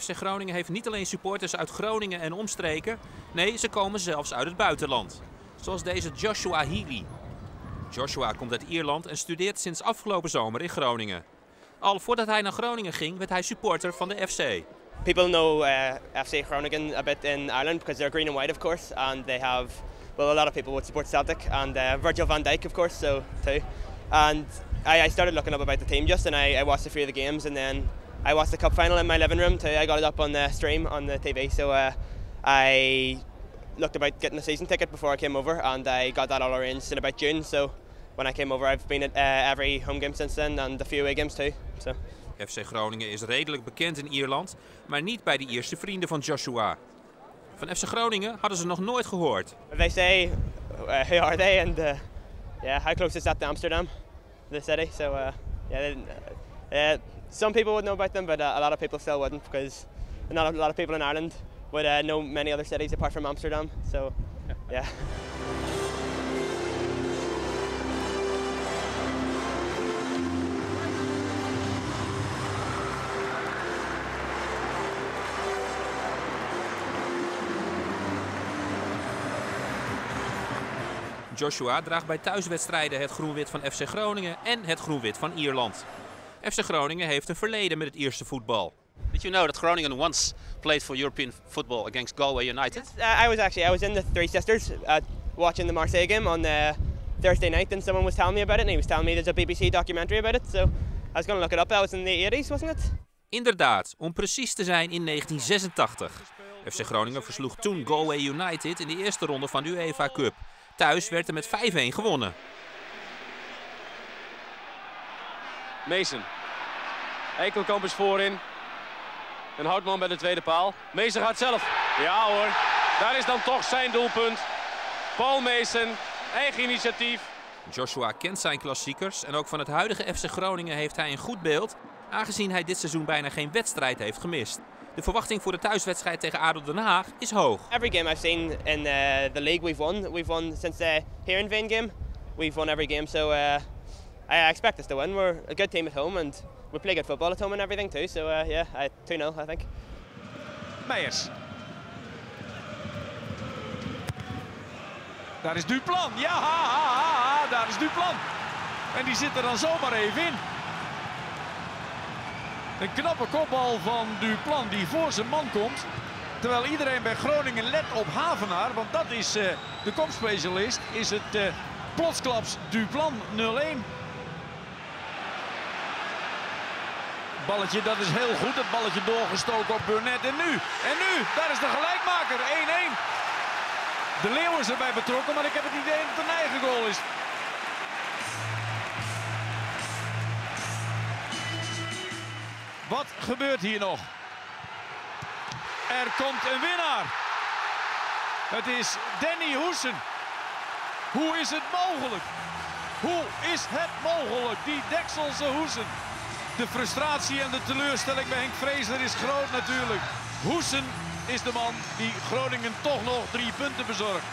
FC Groningen heeft niet alleen supporters uit Groningen en omstreken. Nee, ze komen zelfs uit het buitenland. Zoals deze Joshua Healy. Joshua komt uit Ierland en studeert sinds afgelopen zomer in Groningen. Al voordat hij naar Groningen ging, werd hij supporter van de FC. People know uh, FC Groningen a bit in Ireland because they're green and white, of course, and they have, well, a lot of people would support Celtic and uh, Virgil van Dijk, of course, so too. And I, I started looking up about the team just, and I, I watched a few of the games, and then I watched the cup final in my living room too. I got it up on the stream on the TV, so uh, I looked about getting a season ticket before I came over, and I got that all arranged in about June. So when I came over, I've been at uh, every home game since then, and a few away games too. So. FC Groningen is redelijk bekend in Ierland, maar niet bij de eerste vrienden van Joshua. Van FC Groningen hadden ze nog nooit gehoord. They say uh, who are they and uh, yeah, how close is that to Amsterdam, the city? So uh, yeah, they, uh, some people would know about them, but uh, a lot of people still wouldn't because not a lot of people in Ireland would uh, know many other cities apart from Amsterdam. So yeah. Joshua draagt bij thuiswedstrijden het groen-wit van FC Groningen en het groen-wit van Ierland. FC Groningen heeft een verleden met het Ierse voetbal. Did you know that Groningen once played for European football against Galway United? Uh, I was actually I was in the Three Sisters uh, watching the Marseille game on uh, Thursday night, and someone was telling me about it, and he was telling me there's a BBC documentary about it. So I was going to look it up. That was in the 80s, wasn't it? Inderdaad, om precies te zijn in 1986. FC Groningen versloeg toen Galway United in de eerste ronde van de UEFA Cup. Thuis werd er met 5-1 gewonnen. Mason. Eikelkamp is voorin. En Houtman bij de tweede paal. Mason gaat zelf. Ja hoor, daar is dan toch zijn doelpunt. Paul Mason, eigen initiatief. Joshua kent zijn klassiekers en ook van het huidige FC Groningen heeft hij een goed beeld, aangezien hij dit seizoen bijna geen wedstrijd heeft gemist. De verwachting voor de thuiswedstrijd tegen ADO Den Haag is hoog. Every game I've seen in uh, the league we've won. We've won since the Heerenveen game. We've won every game, so uh, I expect us to win. We're a good team at home and we play good football at home and everything too. So uh, yeah, 2-0 I think. Meijers. Daar is Duplan. Ja, ha, ha, daar is Duplan. En die zit er dan zomaar even in. Een knappe kopbal van Duplan die voor zijn man komt. Terwijl iedereen bij Groningen let op Havenaar. Want dat is uh, de kopspecialist. Is het uh, plotsklaps Duplan 0-1. Balletje, dat is heel goed. Het balletje doorgestoken op Burnett. En nu, en nu, daar is de gelijkmaker. 1-1. De Leeuw is erbij betrokken, maar ik heb het idee dat het een eigen goal is. Wat gebeurt hier nog? Er komt een winnaar. Het is Danny Hoesen. Hoe is het mogelijk? Hoe is het mogelijk? Die Dekselse Hoesen. De frustratie en de teleurstelling bij Henk Vreesler is groot natuurlijk. Hoesen is de man die Groningen toch nog drie punten bezorgt.